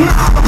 Yeah.